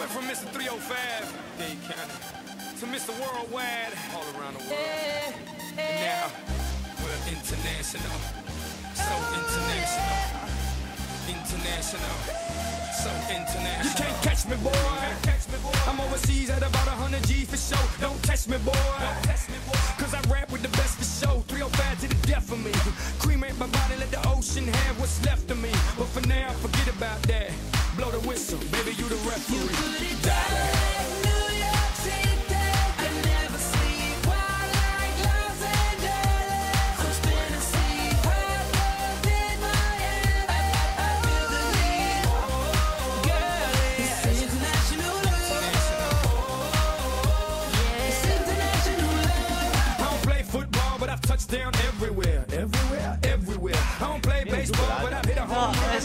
Went from Mr. 305, Dade County, to Mr. Worldwide, all around the world. And now, we're international. So oh, international. International. So international. You can't catch me, boy. I'm overseas at about 100 G for show. Don't test me, boy. Don't touch me, boy. Cause I rap with the best for show. 305 to the death of me. Cremate my body, let the ocean have what's left of me. But for now, forget about that. Blow the whistle, baby, you the referee. I don't play football, but I've touched down everywhere. Everywhere, everywhere.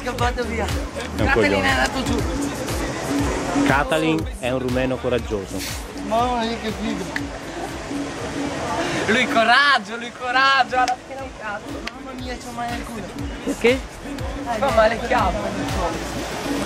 Scappato via. coglione. è andato giù. Catalin è un rumeno coraggioso. Mamma mia che figo. Lui coraggio, lui coraggio, alla fine un cazzo. Mamma mia, c'ho male al culo. Perché? Fa male il capo.